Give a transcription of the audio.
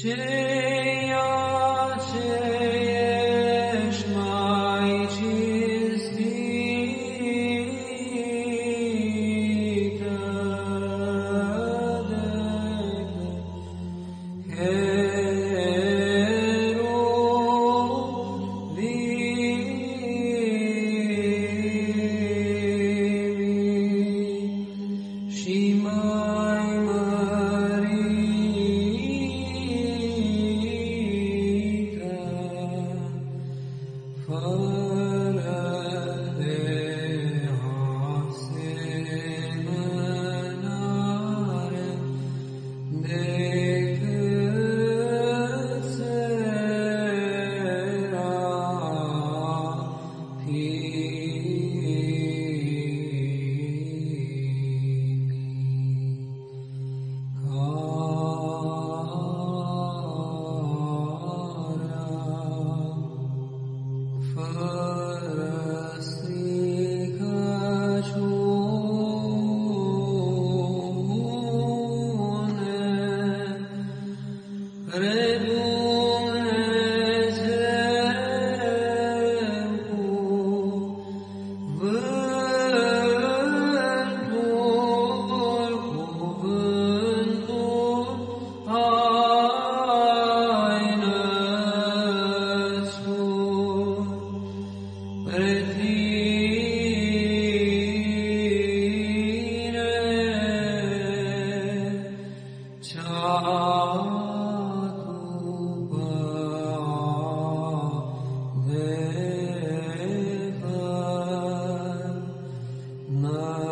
Ceea Oh. Allah.